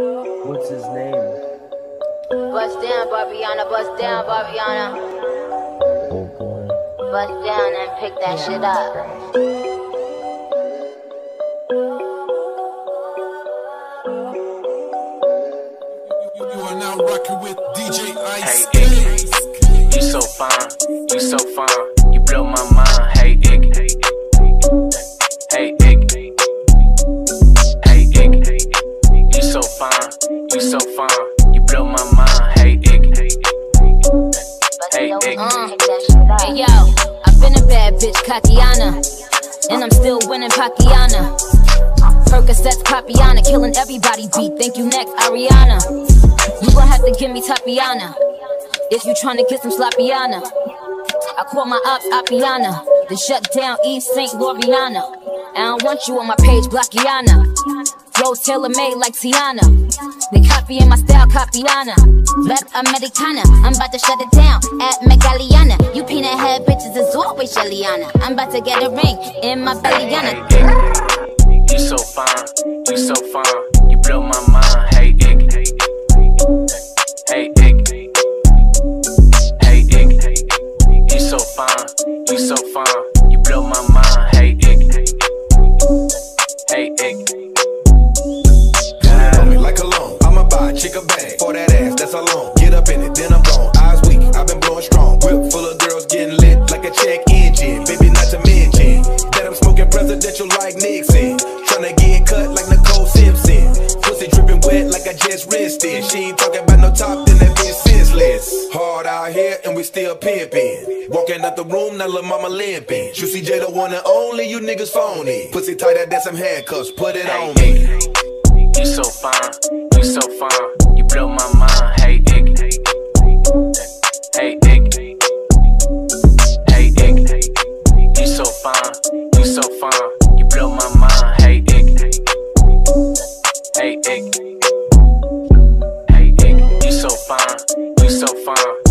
What's his name? Bust down, Barbiana, bust down, Barbiana. Oh boy. Bust down and pick that shit up. You are now rocking with DJ Ice. Hey, Iggy, you so fine, you so fine, Hey yo, I've been a bad bitch, Katiana. And I'm still winning Pakiana. Percocets, Papiana, killing everybody beat. Thank you next, Ariana. You gon' have to give me Tapiana. If you tryna get some Slappiana. I call my ops Appiana. Then shut down East St. Loriana. I don't want you on my page, Blackiana. Flow tailor made like Tiana. They copying my style, Capiana. Black Americana, I'm about to shut it down at Megaliana. You peanut head bitches is always Shellyana. I'm about to get a ring in my bellyana. hey, Iggy, you so fine, you so fine, you blow my mind. For how long. Get up in it, then I'm gone. Eyes weak, I've been blowing strong. Whip full of girls getting lit like a check engine. Baby, not to mention that I'm smoking presidential like Nixon. Tryna get cut like Nicole Simpson. Pussy dripping wet like I just rinsed it. She ain't talking about no top, then that bitch senseless. Hard out here and we still pimping. Walking out the room, now lil' mama limping. Juicy J the one and only, you niggas phony. Pussy tighter than some handcuffs, put it on me. You so fine, you so fine, blow my mind. Hey, Iggy, hey, Iggy, hey, Iggy, you so fine, you so fine, you blow my mind. Hey, Iggy, hey, Iggy, hey, Iggy, you so fine, you so fine,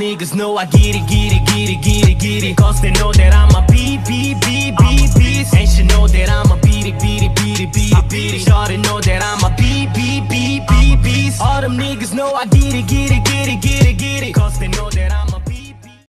Niggas know I get it, get it, get it, get it, get it. Cause they know that I'm a B, B, B, B, beast. And she know that I'm a beat it, beat it, beat it, beat it, beat it. Shawty know that I'm a B, B, B, B, beast. All them niggas know I get it, get it, get it, get it, get it. Cause they know that I'm